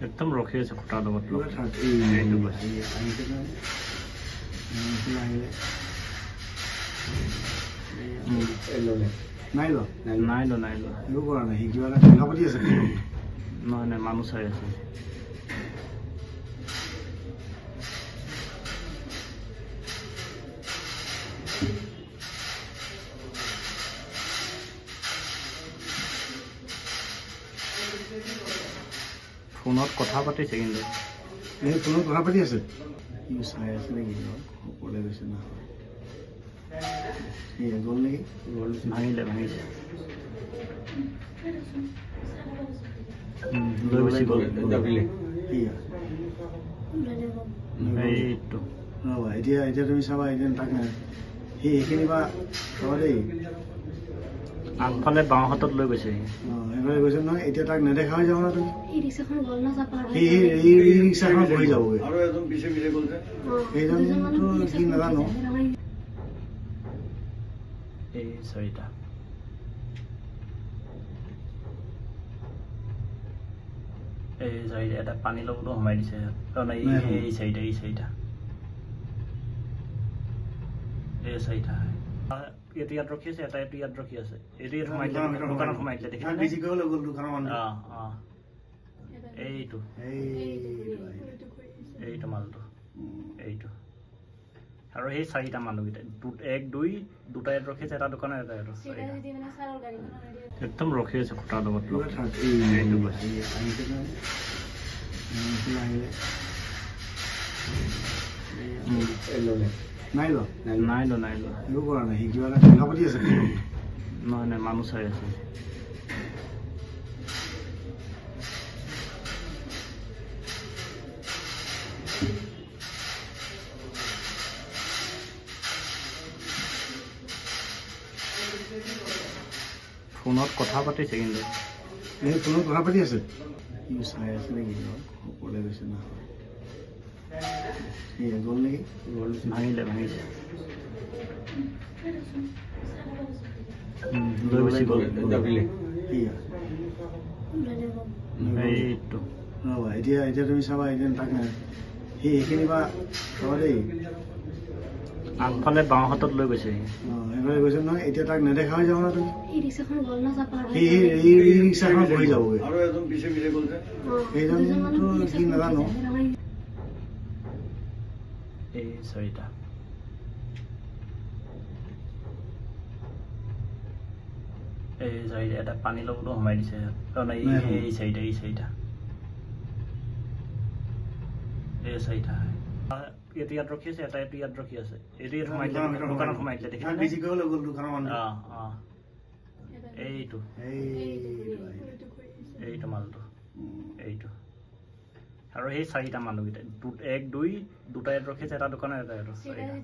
একদম ৰখি আছে খুটাৰ লগত লগ। কিবা থাক- এইটো এই বস্তু। আহি- আহিছে নহয়। উম, এইফালে আহিলে। উম। এই ল'লে। নাই লোৱা নাই লোৱা নাই লোৱা একো কৰা নাই সি কিবা এটা কথা পাতি আছে নহয় নাই মানুহ চাই আছে ফোনত কথা পাতিছে কিন্তু। এই ফোনত কথা পাতি আছে? চাই আছে নেকি? ওপৰলৈ গৈছে না। এই গ'ল নেকি? গ'ল ভাঙিলে ভাঙিলে উম, লৈ গুচি গ'ল। কি? আৰু? এইটো। ৰ'বা এতিয়া এতিয়া তুমি চাবা এতিয়া তাক সি সেইখিনি বা চাবা দেই। আগফালে বাওঁ হাতত লৈ গৈছে। সি অঁ সেইফালে গৈছে নহয় এতিয়া তাক নেদেখা হৈ যাব না তুমি? এই ৰিক্সাখন গ'ল না চাপা সি সি এই এই ৰিক্সাখন বহি যাবগৈ। আৰু এজন পিছে পিছে গ'ল যে। সেইজনটো কি নাজানো। এই চাৰিটা। এই চাৰিটা। এটা পানী লগতো সোমাই দিছে। এই-। এই চাৰিটা এই চাৰিটা। এই চাৰিটা। এইটো ইয়াত ৰখি আছে এটা এইটো ইয়াত ৰখি আছে। এইটো ইয়াত সোমাই দিলে দোকানত সোমাই দিলে। গ'ল দোকানৰ মানুহ। অ অ এইটো। এই এইটো মালটো। এইটো। আৰু সেই চাৰিটা মানুহকেইটা এক দুই দুটা ইয়াত ৰখি আছে এটা দোকানত এটা ইয়াত একদম ৰখি আছে খুটাৰ লগত এইটো আহিলে। উম। এই ল'লে। নাই লোৱা নাই লোৱা নাই লোৱা একো কৰা নাই সি কিবা এটা কথা পাতি আছে নহয় নাই মানুহ চাই আছে ফোনত কথা পাতিছে কিন্তু এই ফোনত কথা পাতি আছে চাই আছে নেকি ওপৰলৈ গৈছে না এই গ'ল নেকি গ'ল ভাঙিলে ভাঙিলে উম, লৈ গুচি গ'ল কি আৰু? এইটো ৰ'বা এতিয়া এতিয়া তুমি চাবা এতিয়া তাক নাই সি সেইখিনি বা চাবা দেই আগফালে বাওঁ হাতত লৈ গৈছে সেইফালে গৈছে নহয় এতিয়া তাক নেদেখা হৈ যাব না তুমি এই ৰিক্সাখন বহি যাবগৈ আৰু এজন পিছে পিছে গ'ল যে সেইজনটো কি নাজানো এই চাৰিটা এই চাৰিটা এটা পানী লগতো সোমাই দিছে এই চাৰিটা এই চাৰিটা এই চাৰিটা এইটো ইয়াত ৰখি আছে এটা এইটো ইয়াত ৰখি আছে এইটো ইয়াত সোমাই দিলে দোকানত সোমাই দিলে অ অ এইটো এই এইটো মালটো। এইটো আৰু সেই চাৰিটা মানুহকেইটা এক দুই দুটা ইয়াত ৰখি আছে এটা দোকানত এটা ইয়াত চাৰিটা।